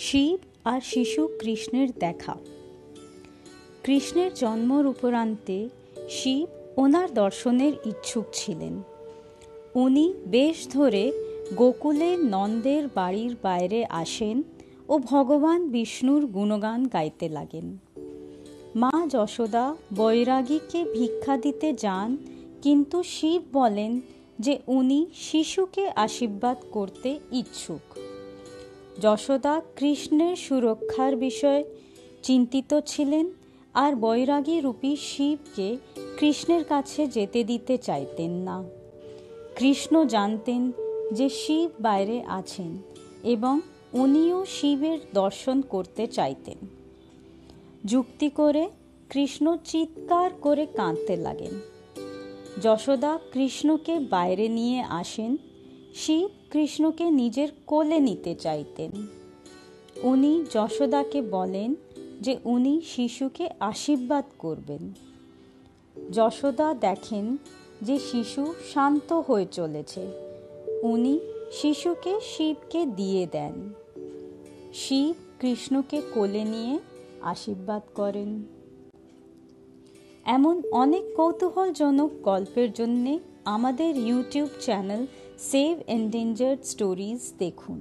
শিব আর শিশু কৃষ্ণের দেখা। কৃষ্ণের জন্মর উপরান্তে শিব ওনার দর্শনের ইচ্ছুক ছিলেন। উনি বেশ ধরে গোকুলে নন্দের বাড়ির বাইরে আসেন ও ভগবান বিষ্ণুর গুণগান গাইতে লাগেন। মা যশোদা বৈরাগীকে ভিক্ষা দিতে যান, কিন্তু শিব বলেন যে উনি শিশুকে আশীর্বাদ করতে ইচ্ছুক। যশোদা কৃষ্ণের সুরক্ষার বিষয়ে চিন্তিত ছিলেন আর বৈরাগী রূপী শিবকে কৃষ্ণের কাছে যেতে দিতে চাইতেন না। কৃষ্ণ জানতেন যে শিব বাইরে আছেন এবং উনিও শিবের দর্শন করতে চাইতেন। যুক্তি করে কৃষ্ণ চিৎকার করে কাঁদতে লাগেন। যশোদা কৃষ্ণকে বাইরে নিয়ে আসেন শিব কৃষ্ণকে নিজের কোলে নিতে চাইতেন। উনি যশোদাকে বলেন যে উনি শিশুকে আশীর্বাদ করবেন। যশোদা দেখেন যে শিশু শান্ত হয়ে চলেছে। উনি শিশুকে শিবকে দিয়ে দেন। শিব কৃষ্ণকে কোলে নিয়ে আশীর্বাদ করেন। এমন অনেক কৌতূহলজনক গল্পের জন্যে আমাদের YouTube channel save endangered stories देखूँ।